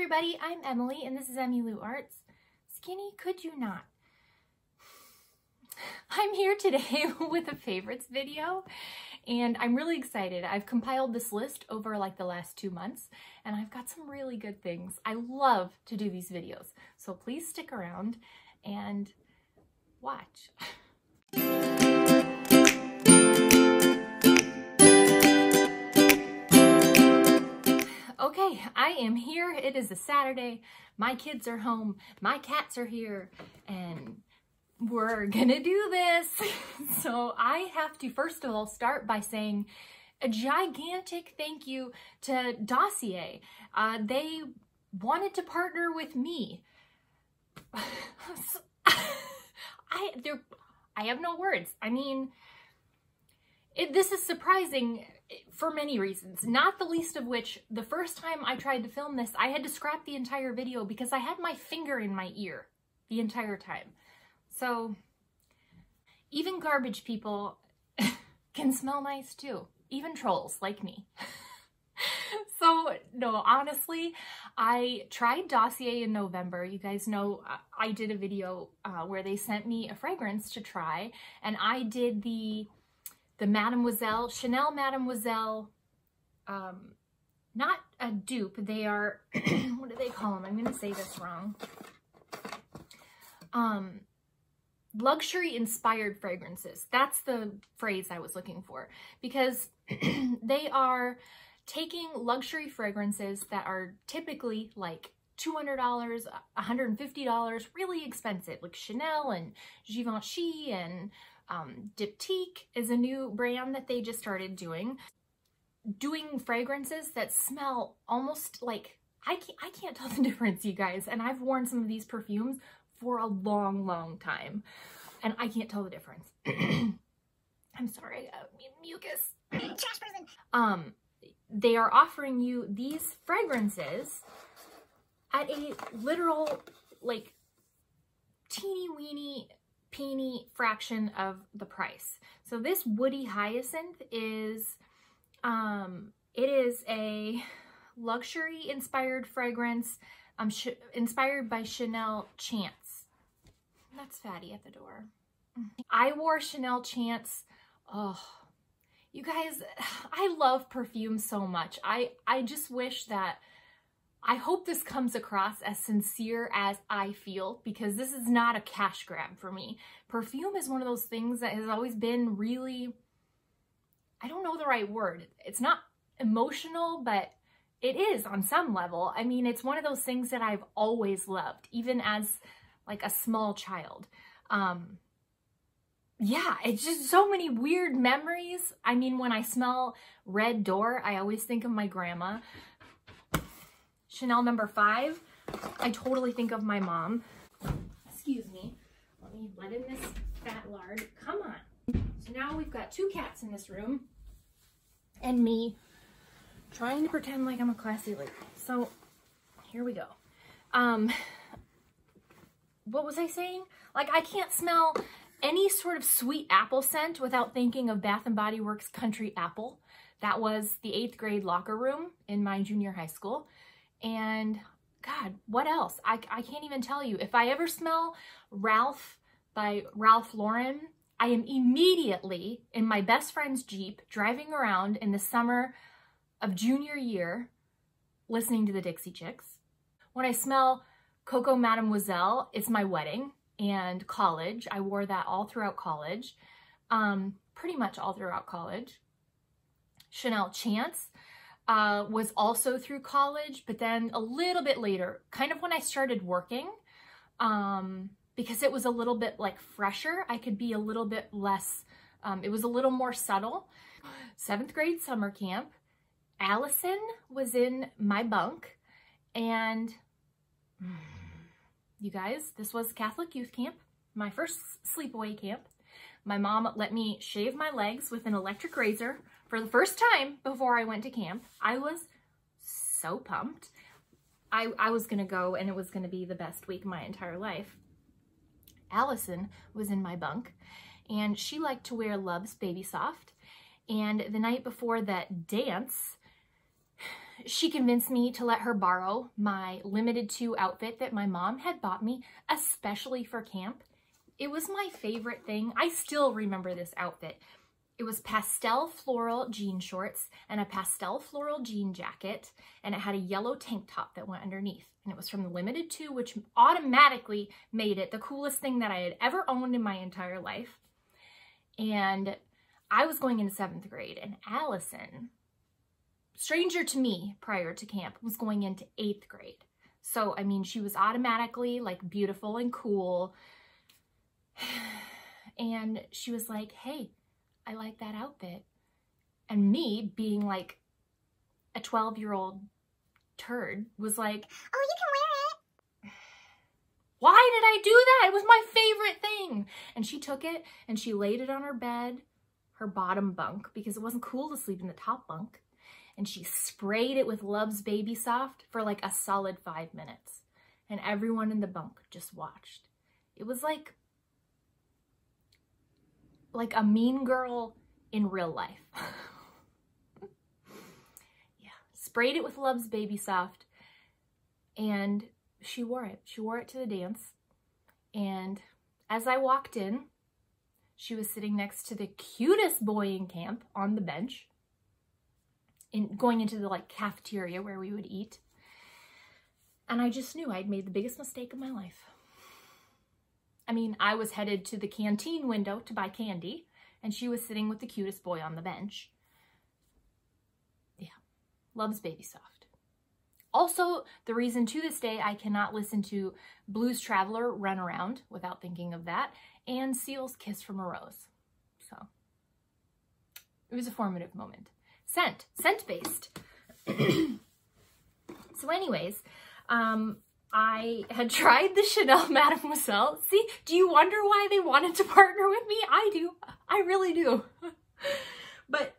everybody, I'm Emily and this is EmiLou Arts. Skinny could you not? I'm here today with a favorites video and I'm really excited. I've compiled this list over like the last two months and I've got some really good things. I love to do these videos, so please stick around and watch. Okay, I am here. It is a Saturday. My kids are home. My cats are here. And we're gonna do this. so I have to first of all start by saying a gigantic thank you to Dossier. Uh, they wanted to partner with me. I, I have no words. I mean, it, this is surprising for many reasons, not the least of which, the first time I tried to film this, I had to scrap the entire video because I had my finger in my ear the entire time. So, even garbage people can smell nice too. Even trolls like me. so, no, honestly, I tried Dossier in November. You guys know uh, I did a video uh, where they sent me a fragrance to try, and I did the the Mademoiselle, Chanel Mademoiselle, um, not a dupe, they are, what do they call them? I'm going to say this wrong. Um, luxury inspired fragrances. That's the phrase I was looking for because they are taking luxury fragrances that are typically like $200, $150, really expensive, like Chanel and Givenchy and um, Diptyque is a new brand that they just started doing. Doing fragrances that smell almost like, I can't, I can't tell the difference, you guys. And I've worn some of these perfumes for a long, long time. And I can't tell the difference. I'm sorry, uh, mucus. um, they are offering you these fragrances at a literal, like, teeny weeny peeny fraction of the price. So this Woody Hyacinth is, um, it is a luxury inspired fragrance um, inspired by Chanel Chance. That's Fatty at the door. I wore Chanel Chance. Oh, you guys, I love perfume so much. I, I just wish that I hope this comes across as sincere as I feel because this is not a cash grab for me. Perfume is one of those things that has always been really, I don't know the right word. It's not emotional, but it is on some level. I mean, it's one of those things that I've always loved, even as like a small child. Um, yeah, it's just so many weird memories. I mean, when I smell Red Door, I always think of my grandma. Chanel number five, I totally think of my mom. Excuse me. Let me let in this fat lard. Come on. So now we've got two cats in this room and me trying to pretend like I'm a classy lady. So here we go. Um, what was I saying? Like I can't smell any sort of sweet apple scent without thinking of Bath & Body Works Country Apple. That was the eighth grade locker room in my junior high school. And God, what else? I, I can't even tell you. If I ever smell Ralph by Ralph Lauren, I am immediately in my best friend's Jeep driving around in the summer of junior year listening to the Dixie Chicks. When I smell Coco Mademoiselle, it's my wedding and college. I wore that all throughout college, um, pretty much all throughout college. Chanel Chance, uh, was also through college, but then a little bit later, kind of when I started working, um, because it was a little bit like fresher, I could be a little bit less, um, it was a little more subtle. Seventh grade summer camp, Allison was in my bunk and you guys, this was Catholic youth camp, my first sleepaway camp. My mom let me shave my legs with an electric razor for the first time before I went to camp. I was so pumped. I, I was going to go and it was going to be the best week of my entire life. Allison was in my bunk and she liked to wear Love's Baby Soft. And the night before that dance, she convinced me to let her borrow my Limited Too outfit that my mom had bought me, especially for camp. It was my favorite thing. I still remember this outfit. It was pastel floral jean shorts and a pastel floral jean jacket, and it had a yellow tank top that went underneath. And it was from the Limited Too, which automatically made it the coolest thing that I had ever owned in my entire life. And I was going into seventh grade, and Allison, stranger to me prior to camp, was going into eighth grade. So, I mean, she was automatically like beautiful and cool. And she was like, hey, I like that outfit. And me being like a 12 year old turd was like, Oh, you can wear it. why did I do that? It was my favorite thing. And she took it and she laid it on her bed, her bottom bunk, because it wasn't cool to sleep in the top bunk. And she sprayed it with Love's Baby Soft for like a solid five minutes. And everyone in the bunk just watched. It was like, like a mean girl in real life. yeah, sprayed it with Love's Baby Soft and she wore it. She wore it to the dance. And as I walked in, she was sitting next to the cutest boy in camp on the bench, in going into the like cafeteria where we would eat. And I just knew I'd made the biggest mistake of my life. I mean, I was headed to the canteen window to buy candy, and she was sitting with the cutest boy on the bench. Yeah, Love's Baby Soft. Also, the reason to this day I cannot listen to Blues Traveler Run Around without thinking of that, and Seal's Kiss from a Rose. So, it was a formative moment. Scent, scent-based. so anyways, um, I had tried the Chanel Mademoiselle. See, do you wonder why they wanted to partner with me? I do. I really do. but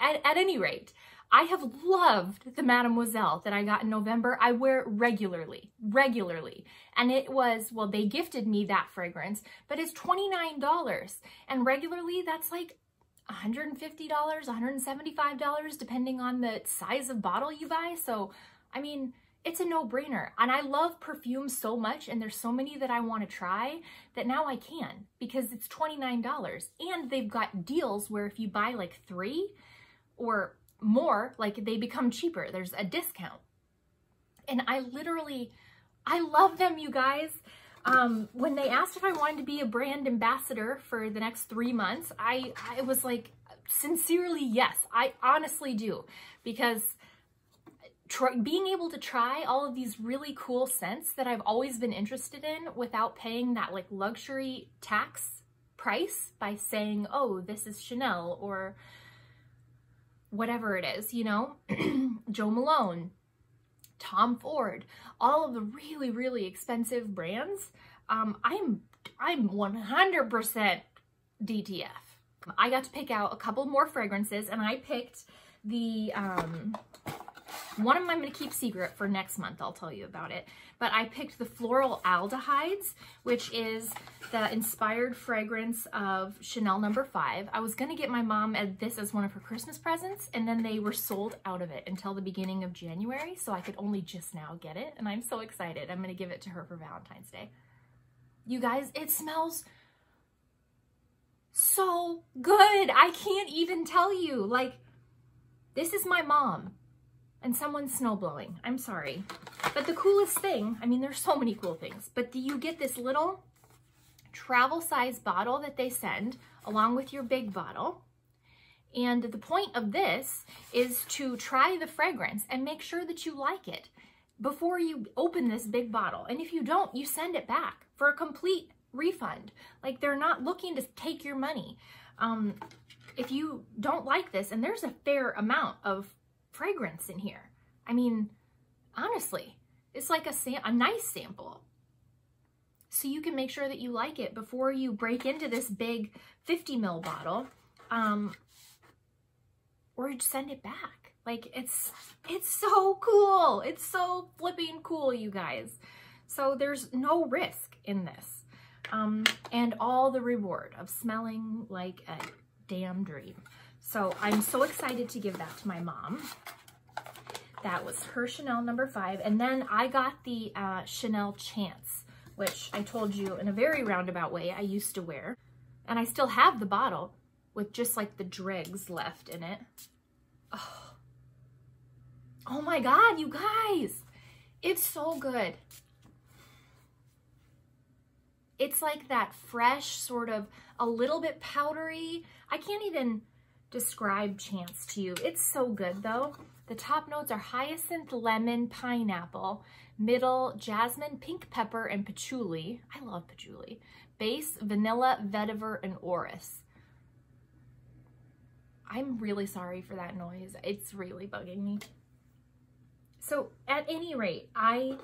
at, at any rate, I have loved the Mademoiselle that I got in November. I wear it regularly, regularly. And it was, well, they gifted me that fragrance, but it's $29. And regularly, that's like $150, $175, depending on the size of bottle you buy. So, I mean, it's a no-brainer. And I love perfume so much and there's so many that I want to try that now I can because it's $29. And they've got deals where if you buy like three or more, like they become cheaper. There's a discount. And I literally, I love them, you guys. Um, when they asked if I wanted to be a brand ambassador for the next three months, I, I was like, sincerely, yes, I honestly do. Because being able to try all of these really cool scents that I've always been interested in without paying that like luxury tax price by saying, oh, this is Chanel or whatever it is, you know, Jo Malone, Tom Ford, all of the really, really expensive brands, um, I'm, I'm 100% DTF. I got to pick out a couple more fragrances and I picked the, um, one of them I'm going to keep secret for next month. I'll tell you about it. But I picked the Floral Aldehydes, which is the inspired fragrance of Chanel number no. 5. I was going to get my mom this as one of her Christmas presents, and then they were sold out of it until the beginning of January, so I could only just now get it, and I'm so excited. I'm going to give it to her for Valentine's Day. You guys, it smells so good. I can't even tell you. Like, this is my mom and someone's snow blowing. I'm sorry. But the coolest thing, I mean, there's so many cool things, but you get this little travel size bottle that they send along with your big bottle. And the point of this is to try the fragrance and make sure that you like it before you open this big bottle. And if you don't, you send it back for a complete refund. Like they're not looking to take your money. Um, if you don't like this, and there's a fair amount of fragrance in here. I mean, honestly, it's like a, a nice sample. So you can make sure that you like it before you break into this big 50 mil bottle um, or send it back. Like it's, it's so cool. It's so flipping cool, you guys. So there's no risk in this. Um, and all the reward of smelling like a damn dream. So I'm so excited to give that to my mom. That was her Chanel number five. And then I got the uh, Chanel Chance, which I told you in a very roundabout way I used to wear. And I still have the bottle with just like the dregs left in it. Oh, oh my God, you guys. It's so good. It's like that fresh, sort of a little bit powdery. I can't even describe Chance to you. It's so good though. The top notes are hyacinth, lemon, pineapple, middle, jasmine, pink pepper, and patchouli. I love patchouli. Base, vanilla, vetiver, and orris. I'm really sorry for that noise. It's really bugging me. So at any rate, I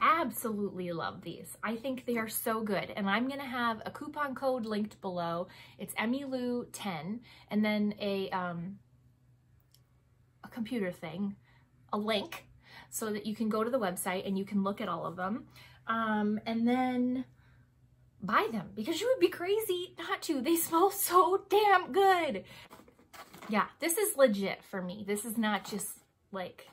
absolutely love these. I think they are so good. And I'm going to have a coupon code linked below. It's EmiLou10 and then a, um, a computer thing, a link so that you can go to the website and you can look at all of them. Um, and then buy them because you would be crazy not to. They smell so damn good. Yeah, this is legit for me. This is not just like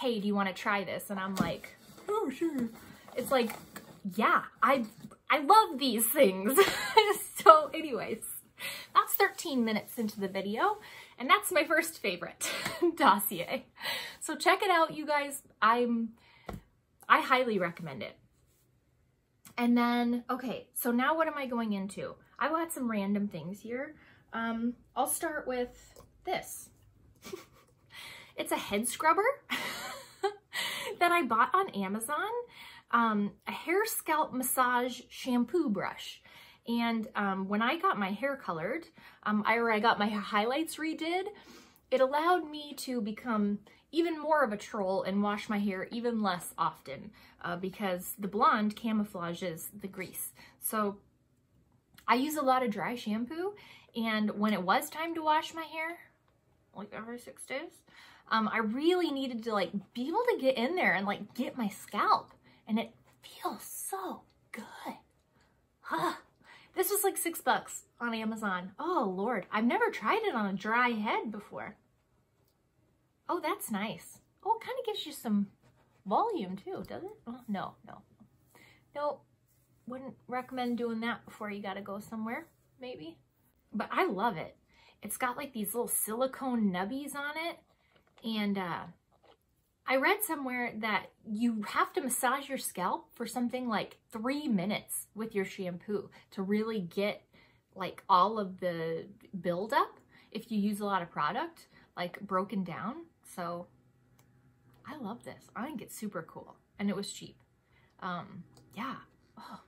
hey, do you want to try this? And I'm like, oh, sure. It's like, yeah, I, I love these things. so anyways, that's 13 minutes into the video. And that's my first favorite, Dossier. So check it out, you guys. I'm, I highly recommend it. And then, okay, so now what am I going into? I've got some random things here. Um, I'll start with this. it's a head scrubber. that I bought on Amazon, um, a hair scalp massage shampoo brush. And um, when I got my hair colored, um, I, or I got my highlights redid, it allowed me to become even more of a troll and wash my hair even less often uh, because the blonde camouflages the grease. So I use a lot of dry shampoo and when it was time to wash my hair, like every six days, um, I really needed to like be able to get in there and like get my scalp and it feels so good. Huh. This was like six bucks on Amazon. Oh Lord, I've never tried it on a dry head before. Oh, that's nice. Oh, it kind of gives you some volume too, does it? Oh, no, no. No, wouldn't recommend doing that before you gotta go somewhere, maybe. But I love it. It's got like these little silicone nubbies on it and uh, I read somewhere that you have to massage your scalp for something like three minutes with your shampoo to really get like all of the buildup if you use a lot of product, like broken down. So I love this. I think it's super cool and it was cheap. Um, yeah. Oh,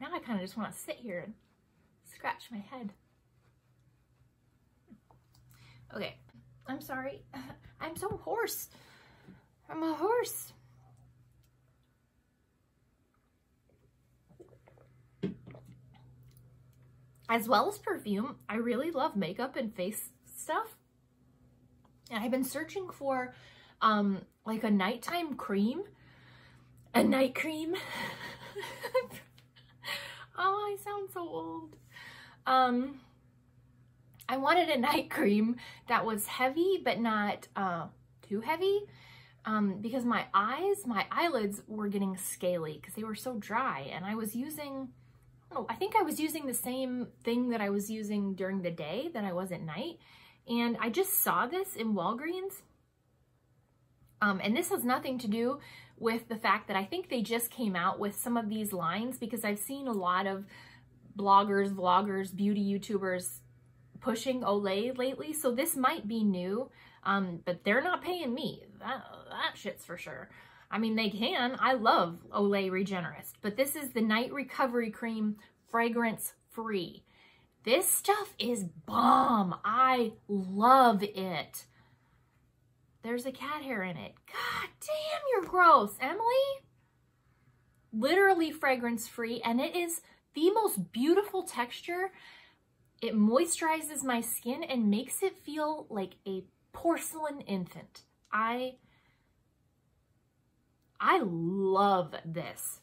now I kind of just want to sit here and scratch my head. Okay, I'm sorry. I'm so hoarse. I'm a horse. As well as perfume, I really love makeup and face stuff. And I've been searching for um, like a nighttime cream. A night cream. oh, I sound so old. Um, I wanted a night cream that was heavy, but not uh, too heavy. Um, because my eyes, my eyelids were getting scaly because they were so dry. And I was using, oh, I think I was using the same thing that I was using during the day that I was at night. And I just saw this in Walgreens. Um, and this has nothing to do with the fact that I think they just came out with some of these lines because I've seen a lot of bloggers, vloggers, beauty YouTubers pushing Olay lately, so this might be new, um, but they're not paying me. That, that shit's for sure. I mean, they can. I love Olay Regenerist, but this is the Night Recovery Cream fragrance free. This stuff is bomb. I love it. There's a cat hair in it. God damn, you're gross, Emily. Literally fragrance free, and it is the most beautiful texture it moisturizes my skin and makes it feel like a porcelain infant. I, I love this.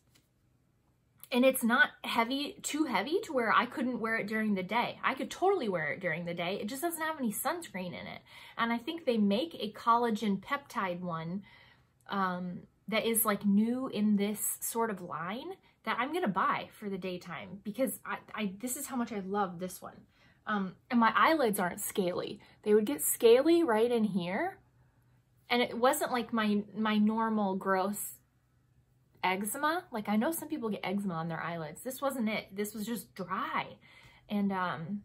and it's not heavy, too heavy to where I couldn't wear it during the day. I could totally wear it during the day. It just doesn't have any sunscreen in it. And I think they make a collagen peptide one um, that is like new in this sort of line that I'm to buy for the daytime because I, I, this is how much I love this one. Um, and my eyelids aren't scaly. They would get scaly right in here. And it wasn't like my, my normal gross eczema. Like I know some people get eczema on their eyelids. This wasn't it. This was just dry. And um,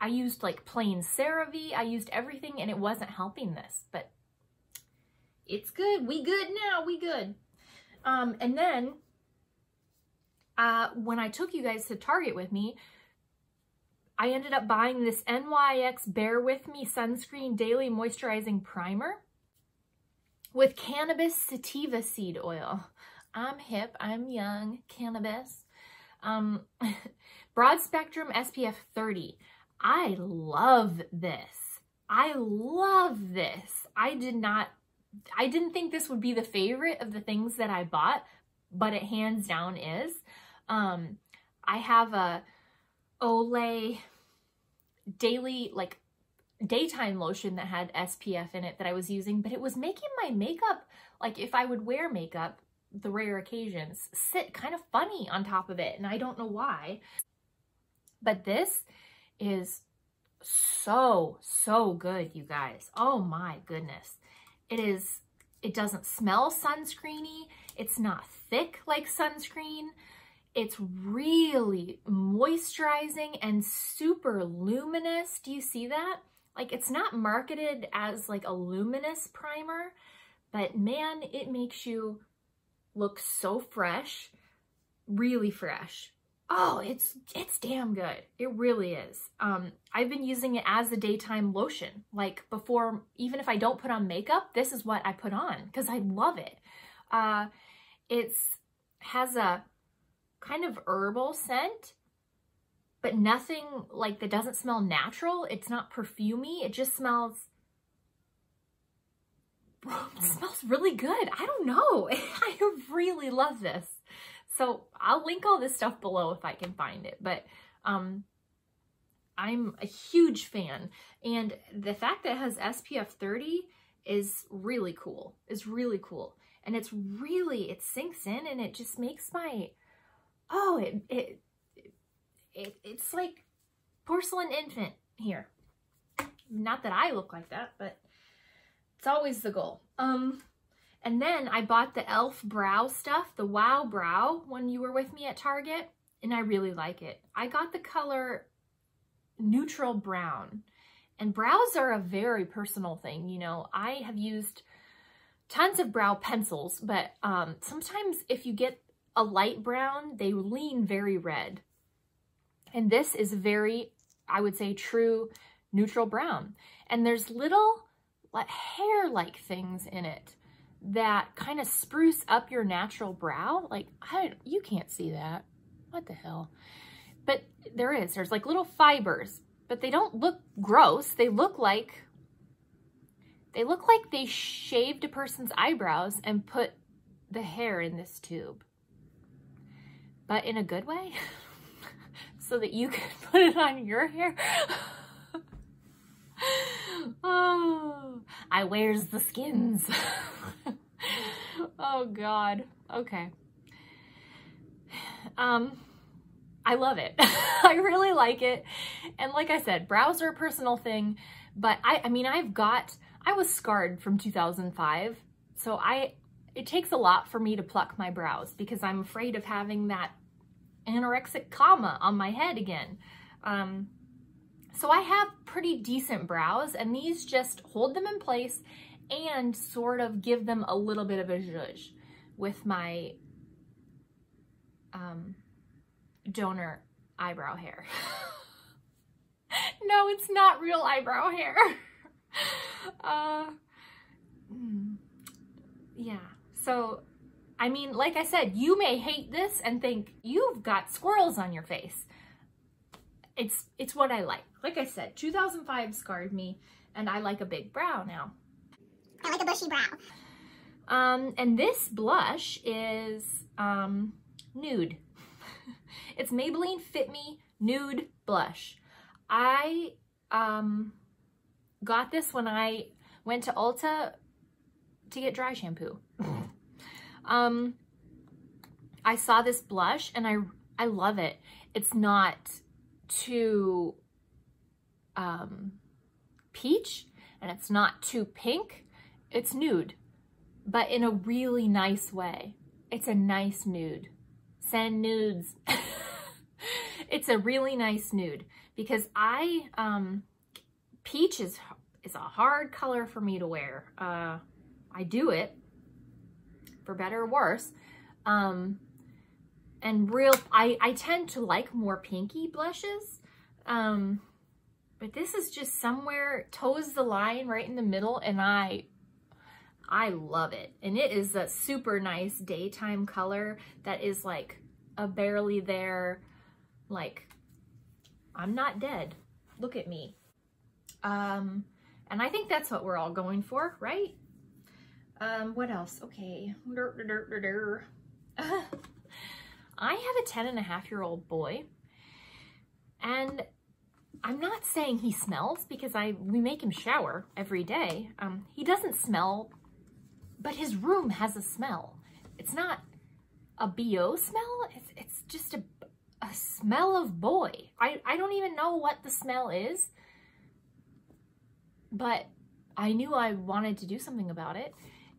I used like plain CeraVe. I used everything and it wasn't helping this, but it's good. We good now. We good. Um, and then uh, when I took you guys to Target with me, I ended up buying this NYX Bare With Me Sunscreen Daily Moisturizing Primer with cannabis sativa seed oil. I'm hip, I'm young, cannabis. Um, broad spectrum SPF 30. I love this. I love this. I did not, I didn't think this would be the favorite of the things that I bought, but it hands down is. Um, I have a Olay daily, like daytime lotion that had SPF in it that I was using, but it was making my makeup, like if I would wear makeup, the rare occasions, sit kind of funny on top of it. And I don't know why. But this is so, so good, you guys. Oh my goodness. It is, it doesn't smell sunscreeny. It's not thick like sunscreen. It's really moisturizing and super luminous. Do you see that? Like it's not marketed as like a luminous primer, but man, it makes you look so fresh, really fresh. Oh, it's it's damn good. It really is. Um, I've been using it as a daytime lotion. Like before, even if I don't put on makeup, this is what I put on because I love it. Uh, it's has a kind of herbal scent, but nothing like that doesn't smell natural. It's not perfumey. It just smells, it smells really good. I don't know. I really love this. So I'll link all this stuff below if I can find it. But um, I'm a huge fan. And the fact that it has SPF 30 is really cool. Is really cool. And it's really, it sinks in and it just makes my oh, it, it, it, it's like porcelain infant here. Not that I look like that, but it's always the goal. Um, and then I bought the e.l.f. brow stuff, the Wow Brow, when you were with me at Target, and I really like it. I got the color neutral brown. And brows are a very personal thing. You know, I have used tons of brow pencils, but um, sometimes if you get a light brown, they lean very red. And this is very, I would say, true neutral brown. And there's little like, hair-like things in it that kind of spruce up your natural brow. Like, I, you can't see that. What the hell? But there is. There's like little fibers, but they don't look gross. They look like, they look like they shaved a person's eyebrows and put the hair in this tube but in a good way so that you can put it on your hair. oh, I wears the skins. oh God. Okay. Um, I love it. I really like it. And like I said, brows are a personal thing, but I, I mean, I've got, I was scarred from 2005. So I, it takes a lot for me to pluck my brows because I'm afraid of having that anorexic comma on my head again. Um, so I have pretty decent brows and these just hold them in place and sort of give them a little bit of a zhuzh with my um, donor eyebrow hair. no, it's not real eyebrow hair. uh, hmm. yeah, so I mean, like I said, you may hate this and think you've got squirrels on your face. It's it's what I like. Like I said, 2005 scarred me and I like a big brow now. I like a bushy brow. Um, and this blush is um, nude. it's Maybelline Fit Me Nude Blush. I um, got this when I went to Ulta to get dry shampoo. um, I saw this blush and I, I love it. It's not too um, peach and it's not too pink. It's nude, but in a really nice way. It's a nice nude. Send nudes. it's a really nice nude because I, um, peach is, is a hard color for me to wear. Uh, I do it for better or worse. Um, and real, I, I tend to like more pinky blushes. Um, but this is just somewhere, toes the line right in the middle, and I, I love it. And it is a super nice daytime color that is like a barely there, like, I'm not dead. Look at me. Um, and I think that's what we're all going for, right? Um, what else? Okay. I have a 10 and a half year old boy and I'm not saying he smells because I we make him shower every day. Um, he doesn't smell, but his room has a smell. It's not a BO smell. It's, it's just a, a smell of boy. I, I don't even know what the smell is, but I knew I wanted to do something about it.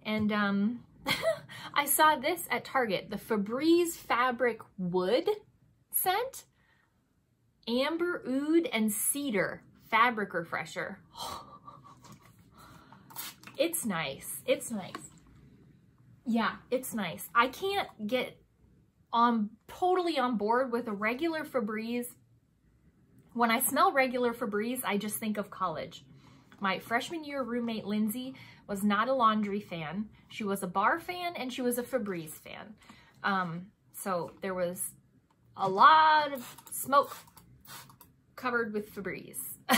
And um, I saw this at Target, the Febreze Fabric Wood scent. Amber Oud and Cedar Fabric Refresher. it's nice. It's nice. Yeah, it's nice. I can't get on totally on board with a regular Febreze. When I smell regular Febreze, I just think of college. My freshman year roommate, Lindsay, was not a laundry fan. She was a bar fan and she was a Febreze fan. Um, so there was a lot of smoke covered with Febreze.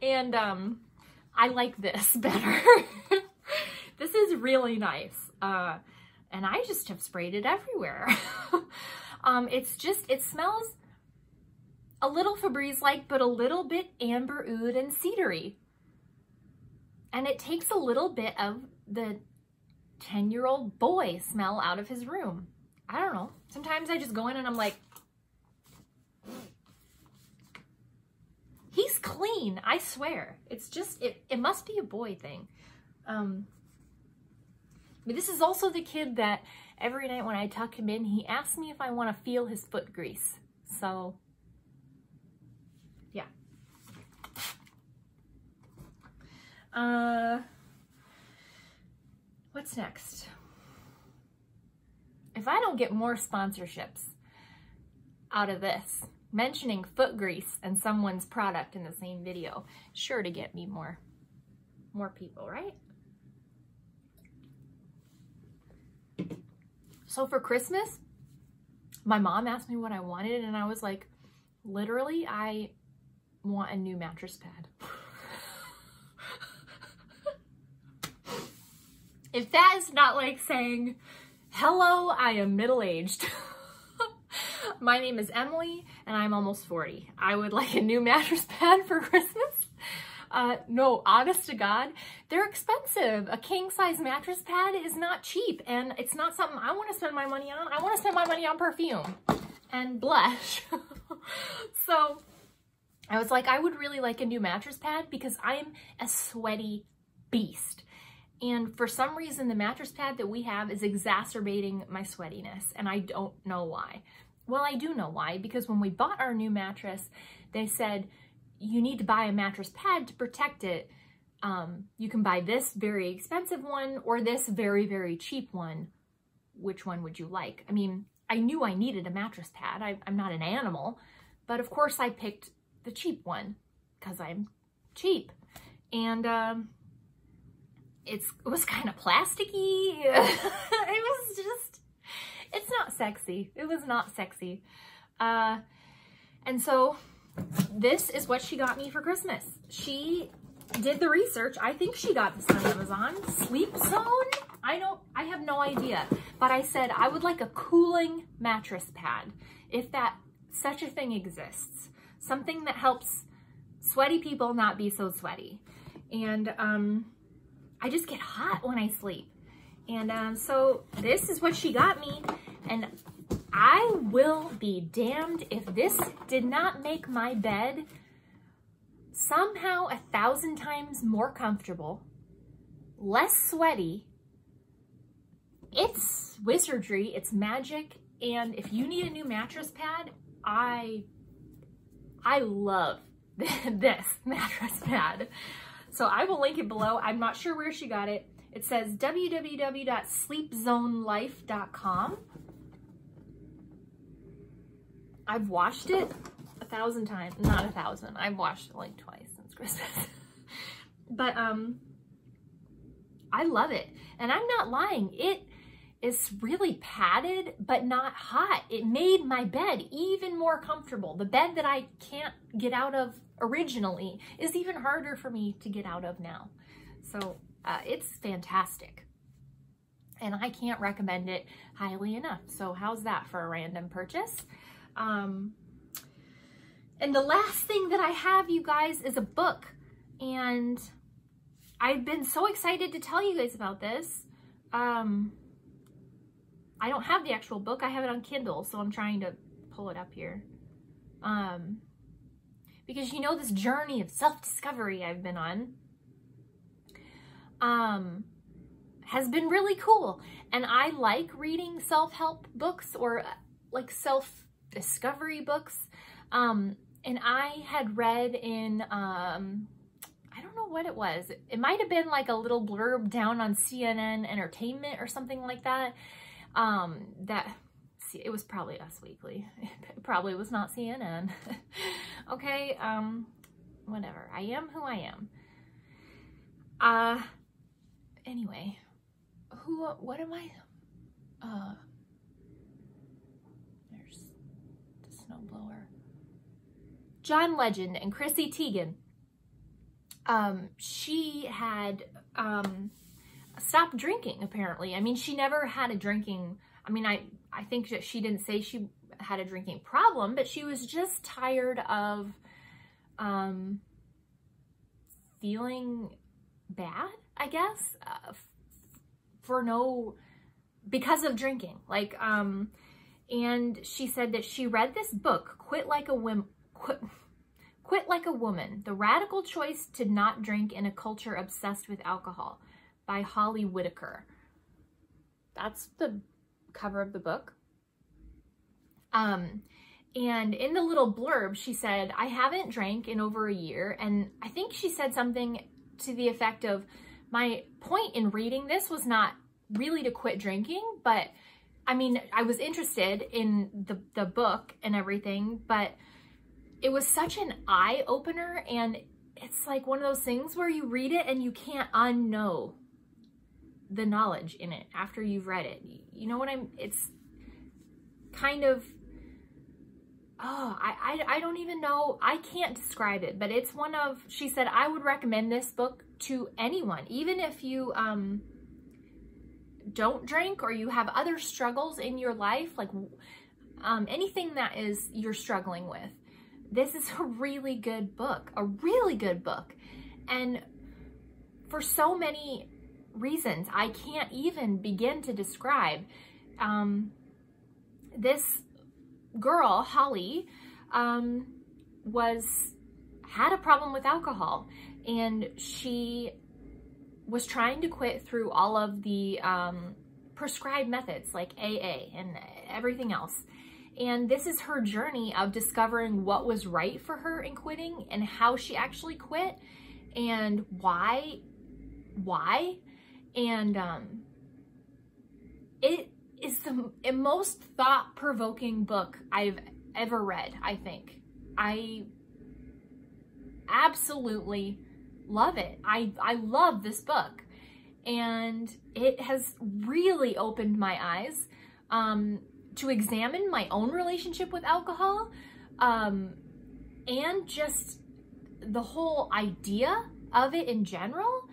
and um, I like this better. this is really nice. Uh, and I just have sprayed it everywhere. um, it's just, it smells a little Febreze-like, but a little bit amber oud and cedary. And it takes a little bit of the 10-year-old boy smell out of his room. I don't know. Sometimes I just go in and I'm like, he's clean. I swear. It's just, it, it must be a boy thing. Um, but this is also the kid that every night when I tuck him in, he asks me if I want to feel his foot grease. So yeah. Uh, what's next? If I don't get more sponsorships out of this, mentioning foot grease and someone's product in the same video, sure to get me more, more people, right? So for Christmas, my mom asked me what I wanted and I was like, literally, I want a new mattress pad. If that is not like saying, hello, I am middle-aged. My name is Emily and I'm almost 40. I would like a new mattress pad for Christmas. Uh, no, honest to God, they're expensive. A king size mattress pad is not cheap and it's not something I want to spend my money on. I want to spend my money on perfume and blush. so I was like, I would really like a new mattress pad because I'm a sweaty beast. And for some reason, the mattress pad that we have is exacerbating my sweatiness, and I don't know why. Well, I do know why, because when we bought our new mattress, they said, you need to buy a mattress pad to protect it. Um, you can buy this very expensive one or this very, very cheap one. Which one would you like? I mean, I knew I needed a mattress pad. I, am not an animal, but of course I picked the cheap one because I'm cheap. And um, it's, it was kind of plasticky. it was just, it's not sexy. It was not sexy. Uh, and so this is what she got me for Christmas. She did the research. I think she got this on Amazon. Sleep Zone I don't, I have no idea. But I said I would like a cooling mattress pad, if that, such a thing exists. Something that helps sweaty people not be so sweaty. And um, I just get hot when I sleep. And um, so this is what she got me. And I will be damned if this did not make my bed somehow a thousand times more comfortable, less sweaty. It's wizardry, it's magic, and if you need a new mattress pad, I I love this mattress pad. So I will link it below. I'm not sure where she got it. It says www.sleepzonelife.com. I've washed it a thousand times. Not a thousand. I've washed it like twice since Christmas. but um, I love it. And I'm not lying. It is really padded, but not hot. It made my bed even more comfortable. The bed that I can't get out of originally is even harder for me to get out of now. So uh, it's fantastic. And I can't recommend it highly enough. So how's that for a random purchase? Um, and the last thing that I have, you guys, is a book. And I've been so excited to tell you guys about this. Um, I don't have the actual book. I have it on Kindle, so I'm trying to pull it up here. Um, because you know this journey of self-discovery I've been on um, has been really cool. And I like reading self-help books or like self-discovery books. Um, and I had read in, um, I don't know what it was. It might have been like a little blurb down on CNN Entertainment or something like that. Um, that, see, it was probably Us Weekly. It probably was not CNN. okay, um, whatever. I am who I am. Uh, anyway, who, what am I, uh, there's the snowblower. John Legend and Chrissy Teigen. Um, she had, um, stopped drinking apparently. I mean, she never had a drinking, I mean, I, I think that she didn't say she had a drinking problem, but she was just tired of, um, feeling bad I guess, uh, for no, because of drinking. Like, um, and she said that she read this book, Quit Like a Woman, Quit, Quit Like a Woman, The Radical Choice to Not Drink in a Culture Obsessed with Alcohol by Holly Whitaker. That's the cover of the book. Um, and in the little blurb, she said, I haven't drank in over a year. And I think she said something to the effect of, my point in reading this was not really to quit drinking, but I mean, I was interested in the, the book and everything, but it was such an eye opener and it's like one of those things where you read it and you can't unknow the knowledge in it after you've read it. You know what I'm, it's kind of, oh, I, I, I don't even know, I can't describe it, but it's one of, she said, I would recommend this book to anyone, even if you um, don't drink or you have other struggles in your life, like um, anything that is you're struggling with. This is a really good book, a really good book. And for so many reasons, I can't even begin to describe. Um, this girl, Holly, um, was had a problem with alcohol and she was trying to quit through all of the um, prescribed methods like AA and everything else. And this is her journey of discovering what was right for her in quitting and how she actually quit and why, why. And um, it is the most thought-provoking book I've ever read, I think. I absolutely love it. I, I love this book. And it has really opened my eyes um, to examine my own relationship with alcohol um, and just the whole idea of it in general.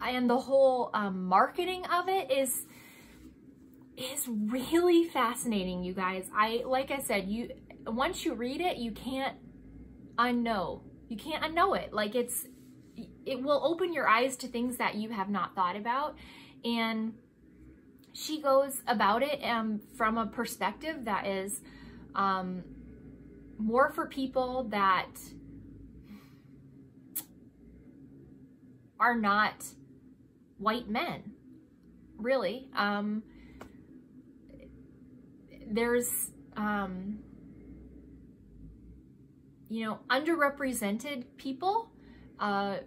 and the whole um, marketing of it is is really fascinating, you guys. I like I said, you once you read it, you can't unknow. You can't unknow it. Like it's it will open your eyes to things that you have not thought about and she goes about it um, from a perspective that is um, more for people that are not white men, really. Um, there's, um, you know, underrepresented people uh,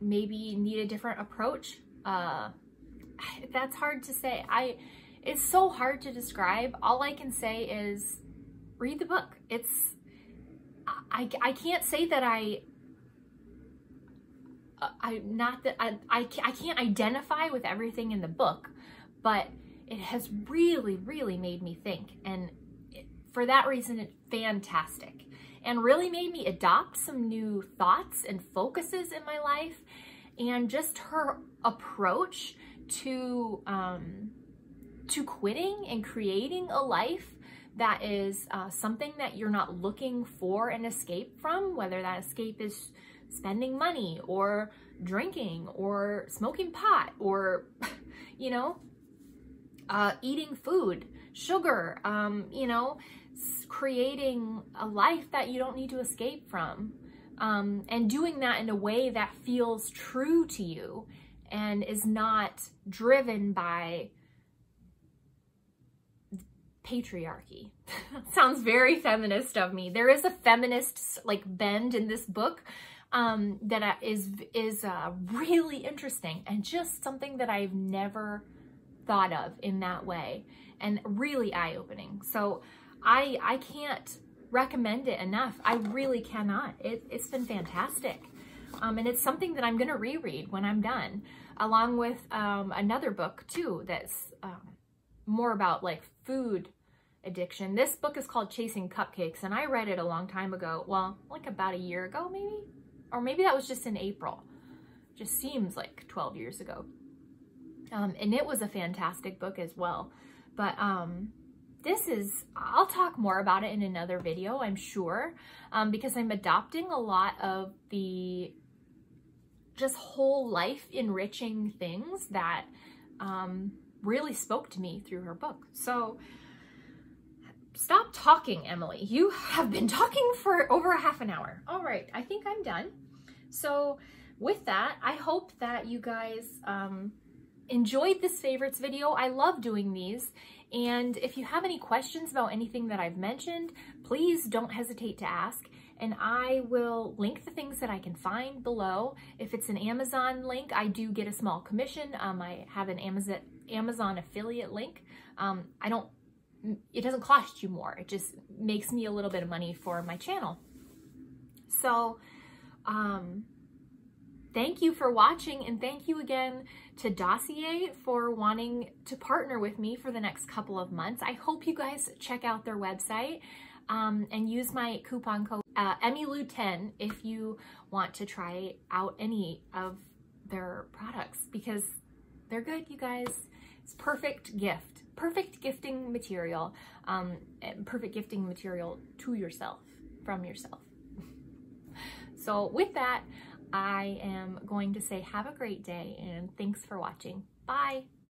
maybe need a different approach. Uh, that's hard to say. I, it's so hard to describe. All I can say is read the book. It's, I, I can't say that I, I'm not that I, I, I can't identify with everything in the book, but it has really, really made me think. And for that reason, it's fantastic and really made me adopt some new thoughts and focuses in my life. And just her approach to um, to quitting and creating a life that is uh, something that you're not looking for an escape from, whether that escape is spending money or drinking or smoking pot or, you know, uh, eating food, sugar, um, you know, creating a life that you don't need to escape from. Um, and doing that in a way that feels true to you and is not driven by patriarchy. Sounds very feminist of me. There is a feminist like bend in this book um, that uh, is is uh, really interesting and just something that I've never thought of in that way and really eye-opening. So I I can't recommend it enough. I really cannot. It, it's been fantastic. Um, and it's something that I'm going to reread when I'm done, along with um, another book too that's um, more about like food addiction. This book is called Chasing Cupcakes, and I read it a long time ago. Well, like about a year ago, maybe? Or maybe that was just in April. Just seems like 12 years ago. Um, and it was a fantastic book as well. But um, this is, I'll talk more about it in another video, I'm sure, um, because I'm adopting a lot of the just whole life enriching things that um, really spoke to me through her book. So stop talking, Emily. You have been talking for over a half an hour. All right, I think I'm done. So with that, I hope that you guys um, enjoyed this favorites video. I love doing these. And if you have any questions about anything that I've mentioned, please don't hesitate to ask. And I will link the things that I can find below. If it's an Amazon link, I do get a small commission. Um, I have an Amazon Amazon affiliate link. Um, I don't it doesn't cost you more. It just makes me a little bit of money for my channel. So, um, thank you for watching and thank you again to Dossier for wanting to partner with me for the next couple of months. I hope you guys check out their website um, and use my coupon code uh, EmiLou10 if you want to try out any of their products because they're good, you guys. It's perfect gift perfect gifting material, um, perfect gifting material to yourself, from yourself. so with that, I am going to say have a great day and thanks for watching. Bye.